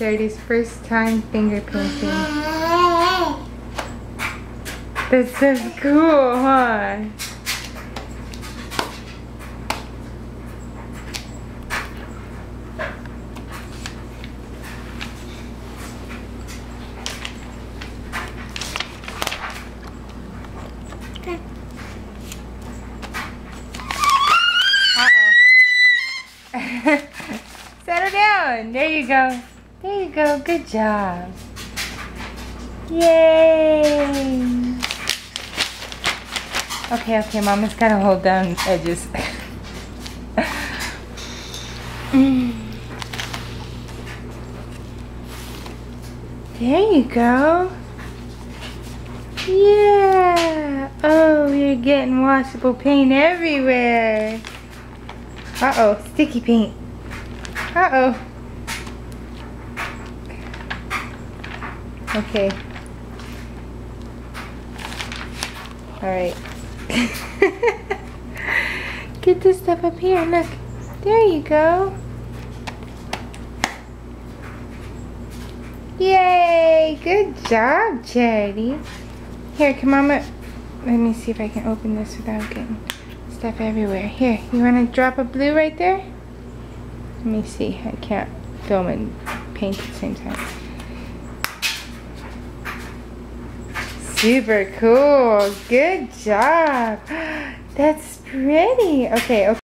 Charity's first time finger painting. That's so cool, huh? Settle down. There you go. There you go. Good job. Yay. Okay, okay, Mama's gotta hold down edges. There you go. Yeah. Oh, you're getting washable paint everywhere. Uh-oh, sticky paint. Uh-oh. Okay. Alright. Get this stuff up here, look. There you go. Yay! Good job, Charity. Here, come on. Let me see if I can open this without getting stuff everywhere. Here, you want to drop a blue right there? Let me see. I can't film and paint at the same time. Super cool. Good job. That's pretty. Okay, okay.